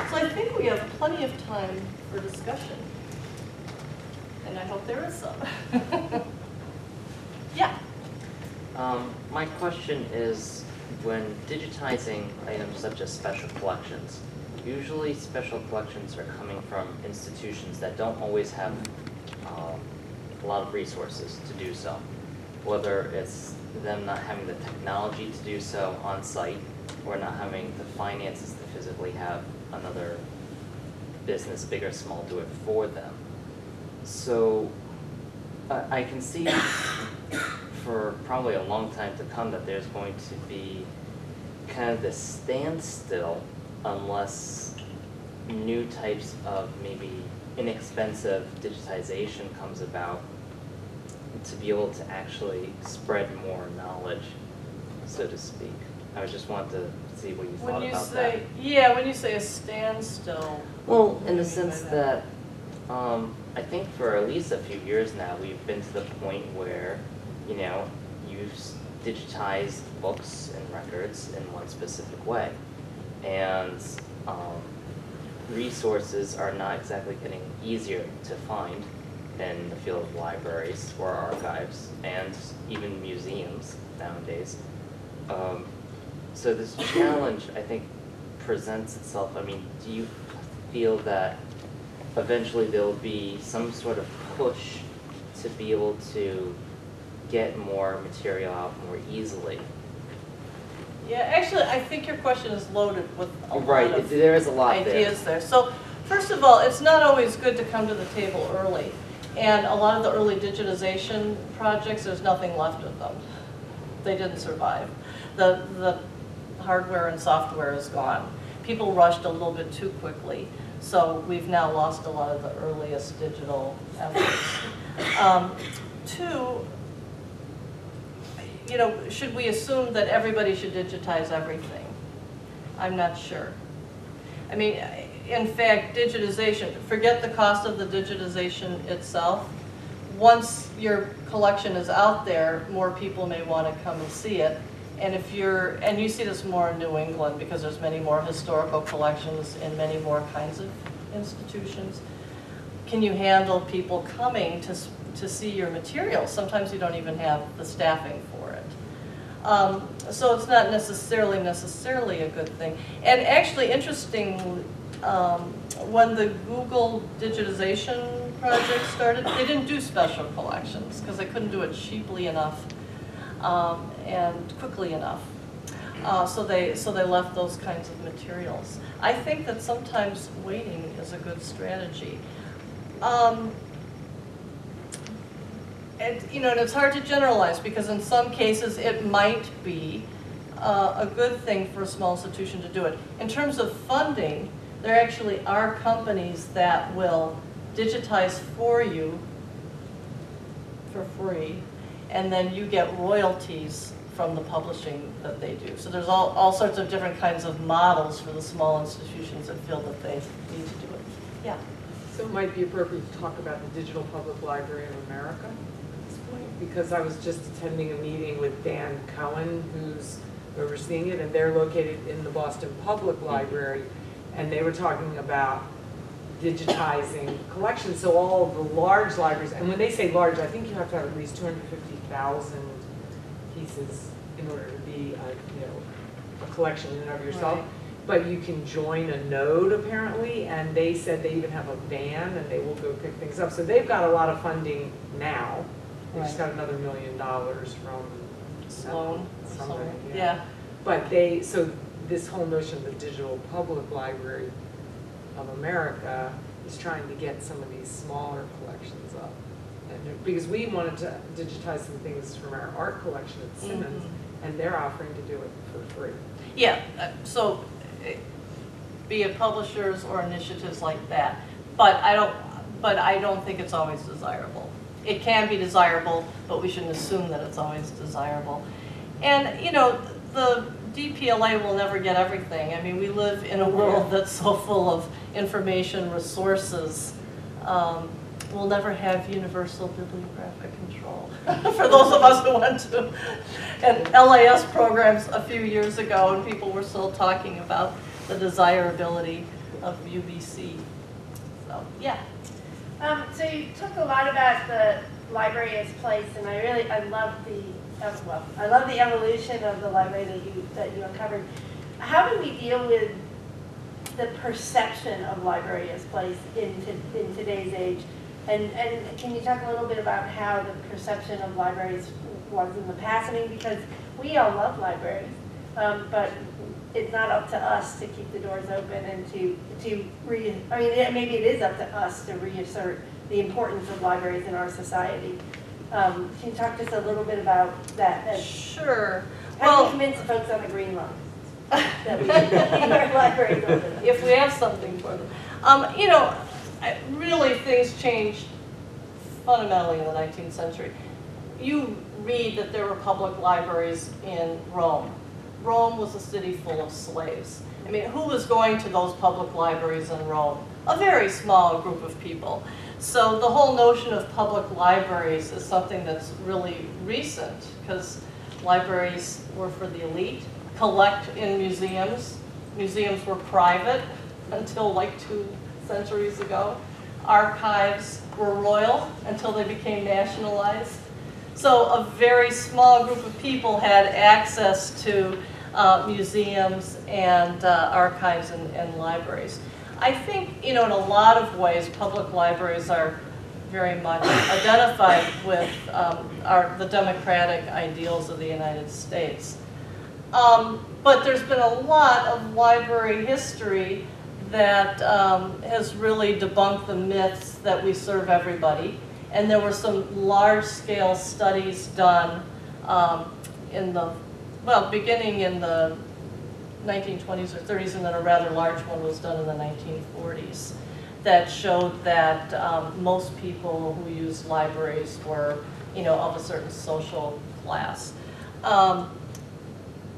So I think we have plenty of time for discussion. And I hope there is some. Yeah, Um, my question is, when digitizing items such as special collections, usually special collections are coming from institutions that don't always have um, a lot of resources to do so. Whether it's them not having the technology to do so on site, or not having the finances to physically have another business, big or small, do it for them. So I I can see for probably a long time to come that there's going to be kind of this standstill unless new types of maybe inexpensive digitization comes about to be able to actually spread more knowledge, so to speak. I just wanted to see what you when thought you about that. yeah, when you say a standstill, Well, in the you mean by sense that? that, um, I think for at least a few years now, we've been to the point where, you know, you've digitized books and records in one specific way. And, um, resources are not exactly getting easier to find in the field of libraries or archives and even museums nowadays. Um, so this challenge, I think, presents itself. I mean, do you feel that eventually there'll be some sort of push to be able to get more material out more easily? yeah, actually, I think your question is loaded with a lot Right, of there is a lot there. ideas there. So, first of all, it's not always good to come to the table early. And a lot of the early digitization projects, there's nothing left of them. They didn't survive. The, the hardware and software is gone. People rushed a little bit too quickly, so we've now lost a lot of the earliest digital efforts. Um, Two, you know, should we assume that everybody should digitize everything? I'm not sure. I mean, in fact, digitization, forget the cost of the digitization itself. Once your collection is out there, more people may want to come and see it. And if you're, and you see this more in New England because there's many more historical collections in many more kinds of institutions. Can you handle people coming to, to see your materials? Sometimes you don't even have the staffing for. Um, So it's not necessarily, necessarily a good thing. And actually, interesting, um, when the Google digitization project started, they didn't do special collections because they couldn't do it cheaply enough um, and quickly enough. Uh, So they, so they left those kinds of materials. I think that sometimes waiting is a good strategy. Um, and, you know, and it's hard to generalize, because in some cases, it might be uh, a good thing for a small institution to do it. In terms of funding, there actually are companies that will digitize for you for free, and then you get royalties from the publishing that they do. So there's all, all sorts of different kinds of models for the small institutions that feel that they need to do it. Yeah. So it might be appropriate to talk about the Digital Public Library of America at this point, because I was just attending a meeting with Dan Cohen, who's overseeing it, and they're located in the Boston Public mm-hmm. Library, and they were talking about digitizing collections, so all the large libraries, and when they say large, I think you have to have at least two hundred fifty thousand pieces in order to be, a, you know, a collection in and of yourself. Right. But you can join a node apparently, and they said they even have a van and they will go pick things up. So they've got a lot of funding now. They just got another million dollars from Sloan, somebody, Sloan, yeah. But they, so this whole notion of the Digital Public Library of America is trying to get some of these smaller collections up. And, because we wanted to digitize some things from our art collection at Simmons, Mhm. and they're offering to do it for free. Yeah, uh, so eh, be it publishers or initiatives like that. But I don't, but I don't think it's always desirable. It can be desirable, but we shouldn't assume that it's always desirable. And, you know, the DPLA will never get everything. I mean, we live in a world that's so full of information resources. Um, We'll never have universal bibliographic control, for those of us who went to an LAS programs a few years ago, and people were still talking about the desirability of UBC. So, yeah. Um, so you talk a lot about the library as place, and I really, I love the, uh, well, I love the evolution of the library that you, that you uncovered. How do we deal with the perception of library as place in, to- in today's age? And, and can you talk a little bit about how the perception of libraries was in the past? I mean, because we all love libraries, um, but it's not up to us to keep the doors open and to, to re, I mean, yeah, maybe it is up to us to reassert the importance of libraries in our society. Um, Can you talk just a little bit about that? Sure. How do you convince folks on the Green Line that we keep our libraries open? if we have something for them. Um, you know, I- really, things changed fundamentally in the 19th century. You read that there were public libraries in Rome. Rome was a city full of slaves. I mean, who was going to those public libraries in Rome? A very small group of people. So the whole notion of public libraries is something that's really recent, because libraries were for the elite, collect in museums. Museums were private until like two centuries ago. Archives were royal until they became nationalized. So a very small group of people had access to uh, museums and uh, archives and, and libraries. I think, you know, in a lot of ways, public libraries are very much identified with um, our, the democratic ideals of the United States. Um, but there's been a lot of library history that um, has really debunked the myths that we serve everybody. And there were some large-scale studies done um, in the, well, beginning in the 1920s or 30s, and then a rather large one was done in the 1940s that showed that um, most people who used libraries were, you know, of a certain social class. um,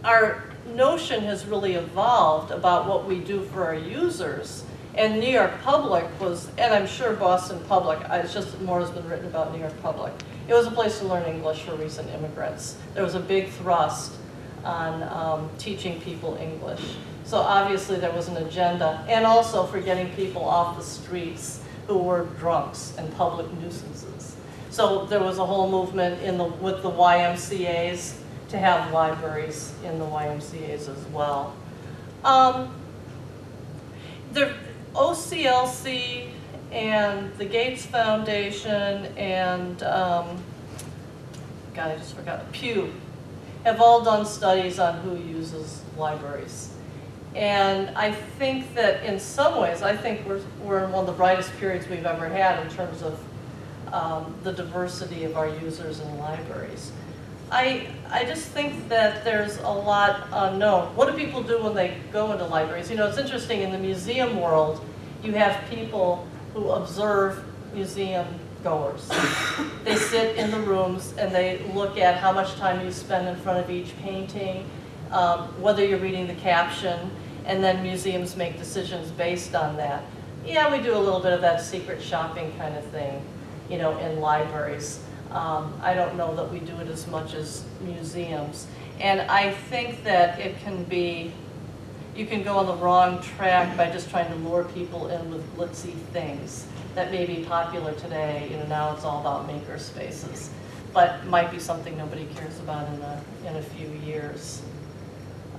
our notion has really evolved about what we do for our users. And New York Public was, and I'm sure Boston Public, it's just more has been written about New York Public. It was a place to learn English for recent immigrants. There was a big thrust on um, teaching people English. So obviously there was an agenda, and also for getting people off the streets who were drunks and public nuisances. So there was a whole movement in the, with the YMCA's to have libraries in the YMCA's as well. Um, the OCLC and the Gates Foundation and, um, God, I just forgot, Pew, have all done studies on who uses libraries. And I think that in some ways, I think we're, we're in one of the brightest periods we've ever had in terms of um, the diversity of our users in libraries. I, I just think that there's a lot unknown. What do people do when they go into libraries? You know, it's interesting, in the museum world, you have people who observe museum goers. They sit in the rooms and they look at how much time you spend in front of each painting, um, whether you're reading the caption, and then museums make decisions based on that. Yeah, we do a little bit of that secret shopping kind of thing, you know, in libraries. Um, I don't know that we do it as much as museums. And I think that it can be, you can go on the wrong track by just trying to lure people in with glitzy things that may be popular today, you know, now it's all about maker spaces, but might be something nobody cares about in a, in a few years.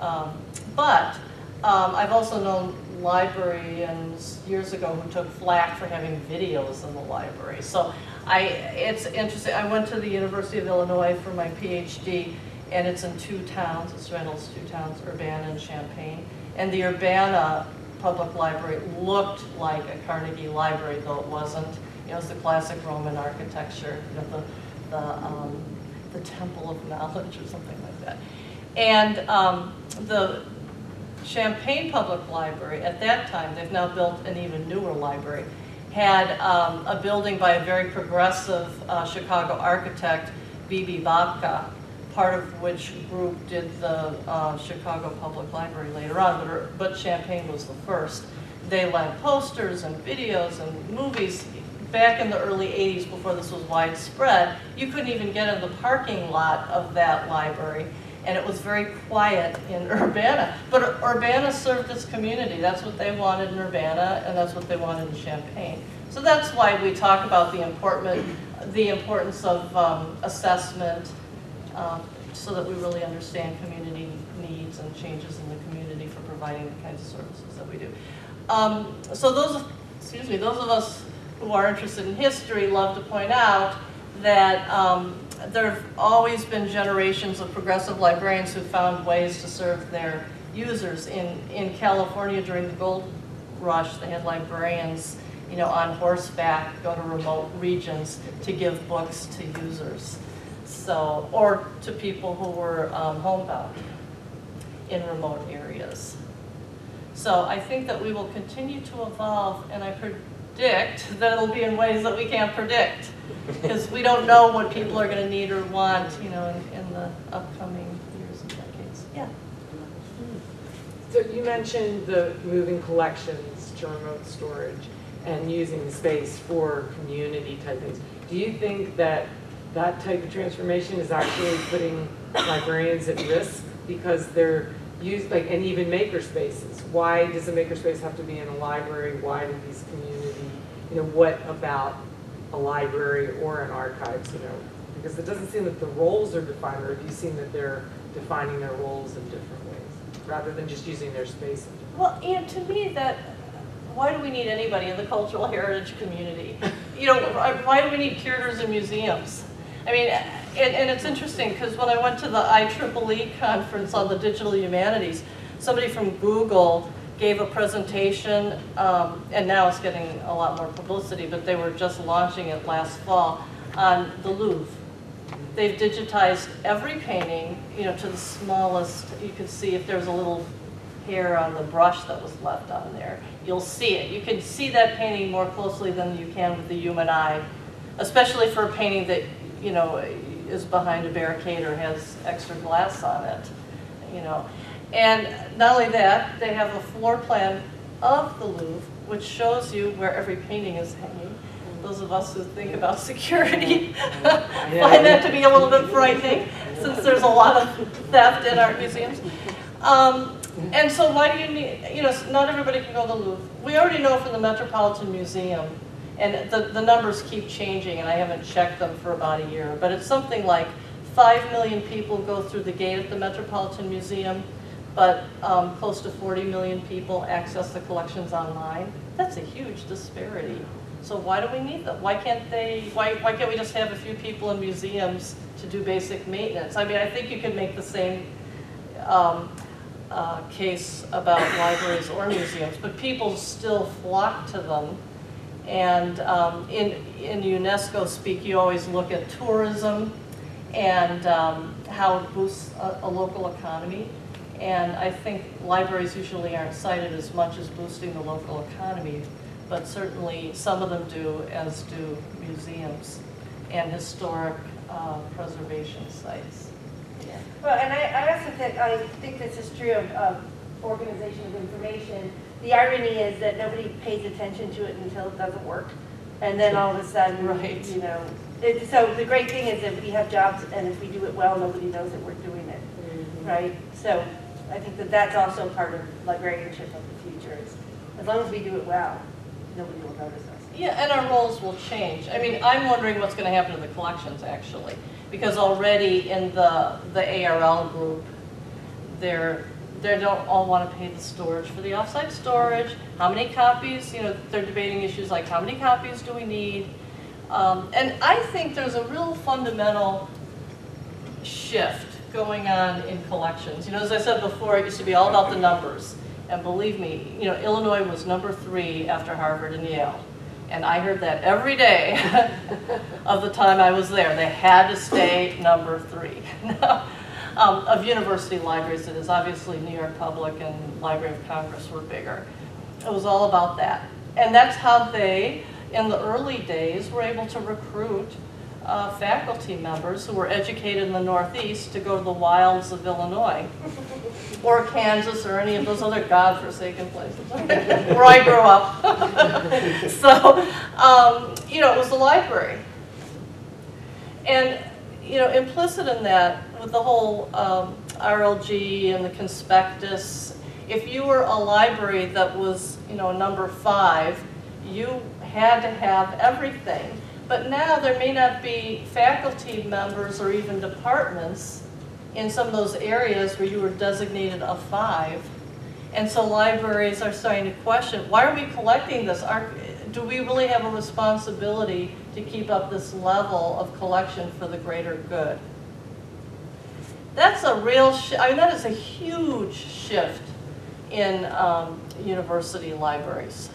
Um, But um, I've also known librarians years ago who took flack for having videos in the library. So I, it's interesting, I went to the University of Illinois for my PhD, and it's in two towns, it's Reynolds, two towns, Urbana and Champaign. And the Urbana Public Library looked like a Carnegie Library, though it wasn't. It was the classic Roman architecture, you know, the, the, um, the Temple of Knowledge or something like that. And um, the Champaign Public Library, at that time, they've now built an even newer library, had um, a building by a very progressive uh, Chicago architect, Beeby Babka, part of which group did the uh, Chicago Public Library later on, but, but Champaign was the first. They lent posters and videos and movies back in the early 80s before this was widespread. You couldn't even get in the parking lot of that library and it was very quiet in Urbana. But Urbana served its community. That's what they wanted in Urbana, and that's what they wanted in Champaign. So that's why we talk about the important, the importance of um, assessment, um, so that we really understand community needs and changes in the community for providing the kinds of services that we do. Um, so those, excuse me, those of us who are interested in history love to point out that um, there have always been generations of progressive librarians who found ways to serve their users. In, in California during the gold rush, they had librarians you know, on horseback go to remote regions to give books to users. So, or to people who were um, homebound in remote areas. So I think that we will continue to evolve, and I predict that it'll be in ways that we can't predict because we don't know what people are going to need or want, you know, in, in the upcoming years and decades. Yeah. So you mentioned the moving collections to remote storage and using the space for community type things. Do you think that that type of transformation is actually putting librarians at risk because they're used, like, and even maker spaces? Why does a makerspace have to be in a library? Why do these community, you know, what about a library or an archives, you know? Because it doesn't seem that the roles are defined, or have you seen that they're defining their roles in different ways, rather than just using their space? Well, and to me, that, why do we need anybody in the cultural heritage community? You know, why do we need curators in museums? I mean, and, and it's interesting, because when I went to the IEEE conference on the digital humanities, somebody from Google gave a presentation, um, and now it's getting a lot more publicity, but they were just launching it last fall, on the Louvre. They've digitized every painting, you know, to the smallest, you can see if there's a little hair on the brush that was left on there. You'll see it. You can see that painting more closely than you can with the human eye, especially for a painting that, you know, is behind a barricade or has extra glass on it, you know. And not only that, they have a floor plan of the Louvre, which shows you where every painting is hanging. Those of us who think about security find that to be a little bit frightening, since there's a lot of theft in art museums. Um, and so why do you need, you know, not everybody can go to the Louvre. We already know from the Metropolitan Museum, and the, the numbers keep changing, and I haven't checked them for about a year, but it's something like 5 million people go through the gate at the Metropolitan Museum, but um, close to 40 million people access the collections online. That's a huge disparity. So why do we need them? Why can't they, why, why can't we just have a few people in museums to do basic maintenance? I mean, I think you could make the same um, uh, case about libraries or museums, but people still flock to them. And um, in, in UNESCO speak, you always look at tourism and um, how it boosts a, a local economy. And I think libraries usually aren't cited as much as boosting the local economy, but certainly some of them do, as do museums and historic uh, preservation sites. Yeah. Well, and I, I also think, I think this is true of, of organization of information. The irony is that nobody pays attention to it until it doesn't work. And then all of a sudden, Right. you know, it, so the great thing is that we have jobs and if we do it well, nobody knows that we're doing it, mm-hmm. right? So I think that that's also part of librarianship of the future is, as long as we do it well, nobody will notice us. Yeah, and our roles will change. I mean, I'm wondering what's going to happen to the collections, actually, because already in the, the ARL group, they're, they don't all want to pay the storage for the offsite storage, how many copies, you know, they're debating issues like how many copies do we need? Um, and I think there's a real fundamental shift going on in collections. You know, as I said before, it used to be all about the numbers. And believe me, you know, Illinois was number three after Harvard and Yale. And I heard that every day of the time I was there. They had to stay number three. um, of university libraries, it is obviously New York Public and Library of Congress were bigger. It was all about that. And that's how they, in the early days, were able to recruit uh, faculty members who were educated in the Northeast to go to the wilds of Illinois or Kansas or any of those other godforsaken places where I grew up. so, um, you know, it was the library. And, you know, implicit in that, with the whole um, RLG and the conspectus, if you were a library that was, you know, number five, you had to have everything. But now there may not be faculty members or even departments in some of those areas where you were designated a five. And so libraries are starting to question, why are we collecting this? Are, do we really have a responsibility to keep up this level of collection for the greater good? That's a real, I mean, that is a huge shift in um, university libraries.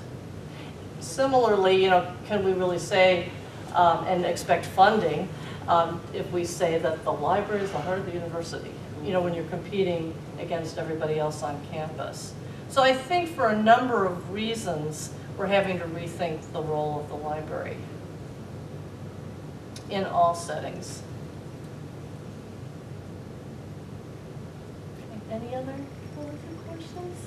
Similarly, you know, can we really say um, and expect funding um, if we say that the library is the heart of the university, you know, when you're competing against everybody else on campus. So I think for a number of reasons, we're having to rethink the role of the library in all settings. Any other other questions?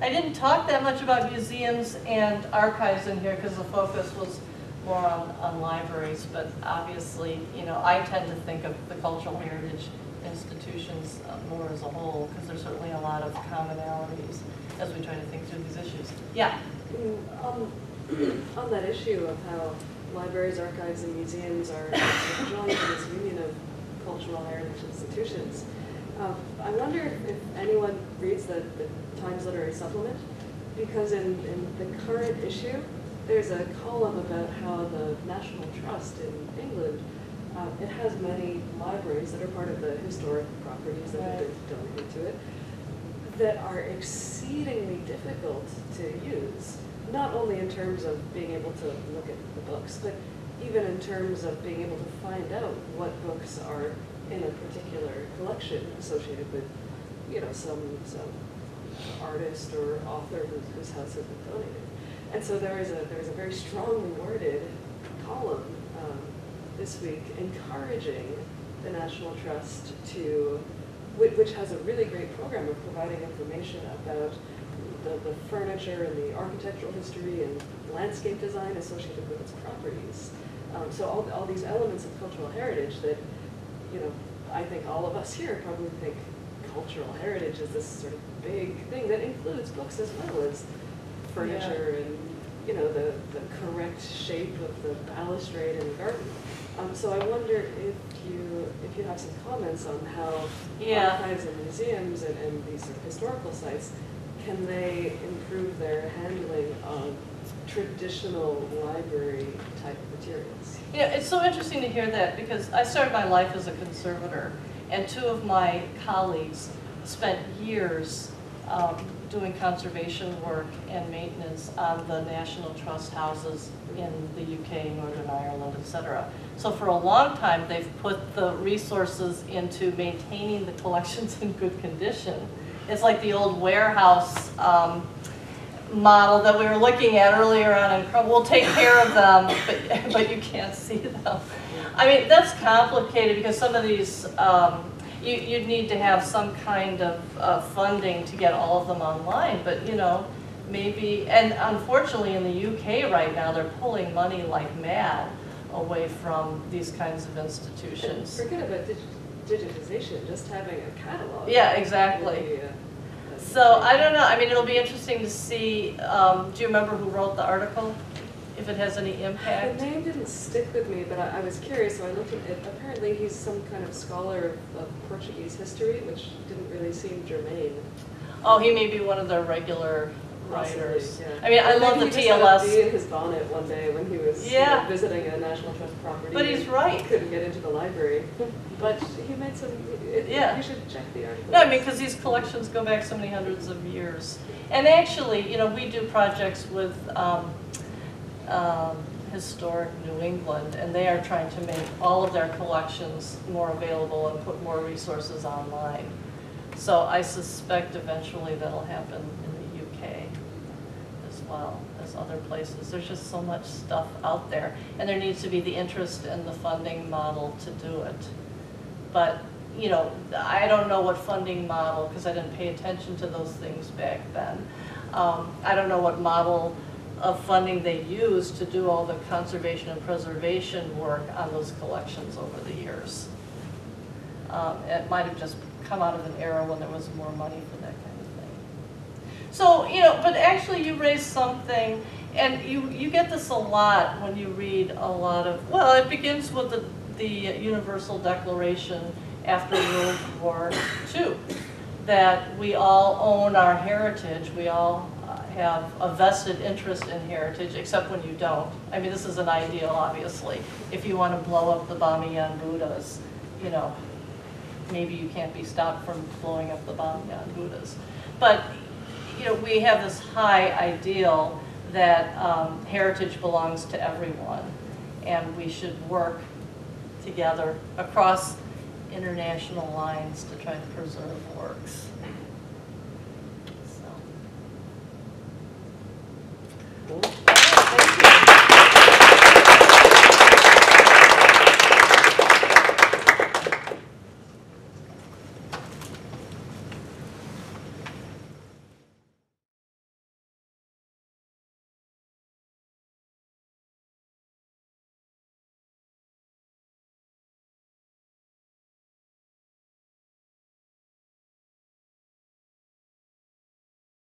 I didn't talk that much about museums and archives in here because the focus was more on, on libraries, but obviously, you know, I tend to think of the cultural heritage institutions uh, more as a whole, because there's certainly a lot of commonalities as we try to think through these issues. Yeah, Mm, On, on that issue of how libraries, archives, and museums are joined in this union of cultural heritage institutions, uh, I wonder if if anyone reads the, the Times Literary Supplement, because in, in the current issue, there's a column about how the National Trust in England, uh, it has many libraries that are part of the historic properties that have been donated to it, that are exceedingly difficult to use, not only in terms of being able to look at the books, but even in terms of being able to find out what books are in a particular collection associated with, you know, some, some artist or author whose, house has been donated. And so there is a, there is a very strongly worded column um, this week encouraging the National Trust to, which has a really great program of providing information about the, the furniture and the architectural history and landscape design associated with its properties. Um, so all, all these elements of cultural heritage that, you know, I think all of us here probably think cultural heritage is this sort of big thing that includes books as well as furniture and, you know, the, the correct shape of the balustrade in the garden. Um, so I wonder if you, if you have some comments on how Yeah. archives and museums and, and these sort of historical sites, can they improve their handling of traditional library type materials? Know, it's so interesting to hear that because I started my life as a conservator, and two of my colleagues spent years um, doing conservation work and maintenance on the National Trust houses in the UK, Northern Ireland, etc. So for a long time, they've put the resources into maintaining the collections in good condition. It's like the old warehouse um, model that we were looking at earlier on in Chrome. We'll take care of them, but, but you can't see them. I mean, that's complicated because some of these, um, you, you'd need to have some kind of, uh funding to get all of them online, but you know, maybe, and unfortunately in the UK right now, they're pulling money like mad away from these kinds of And institutions. forget about digitization, just having a catalog. Yeah, exactly. a- So I don't know, I mean, it'll be interesting to see, um, do you remember who wrote the article? If it has any impact. The name didn't stick with me, but I, I was curious, so I looked at it. Apparently, he's some kind of scholar of, of Portuguese history, which didn't really seem germane. Oh, he may be one of their regular possibly, writers. yeah. I mean, I Or love the maybe he just had a bee in his bonnet one day when he was you know, visiting a National Trust property. But he's and right. Couldn't get into the library, but he made some, it- Yeah. you should check the article. no, I mean, because these collections go back so many hundreds of years. And actually, you know, we do projects with um, um, Historic New England, and they are trying to make all of their collections more available and put more resources online. So I suspect eventually that'll happen in the UK as well as other places. There's just so much stuff out there, and there needs to be the interest and the funding model to do it. But, you know, I don't know what funding model, because I didn't pay attention to those things back then. Um, I don't know what model of funding they used to do all the conservation and preservation work on those collections over the years. Um, It might have just come out of an era when there was more money for that kind of thing. So, you know, but actually you raised something, and you, you get this a lot when you read a lot of, well, it begins with the, the Universal Declaration after World War II, that we all own our heritage, we all uh, have a vested interest in heritage, except when you don't. I mean, this is an ideal, obviously. If you want to blow up the Bamiyan Buddhas, you know, maybe you can't be stopped from blowing up the Bamiyan Buddhas. But, you know, we have this high ideal that um, heritage belongs to everyone, and we should work together across international lines to try to preserve works. So. Cool.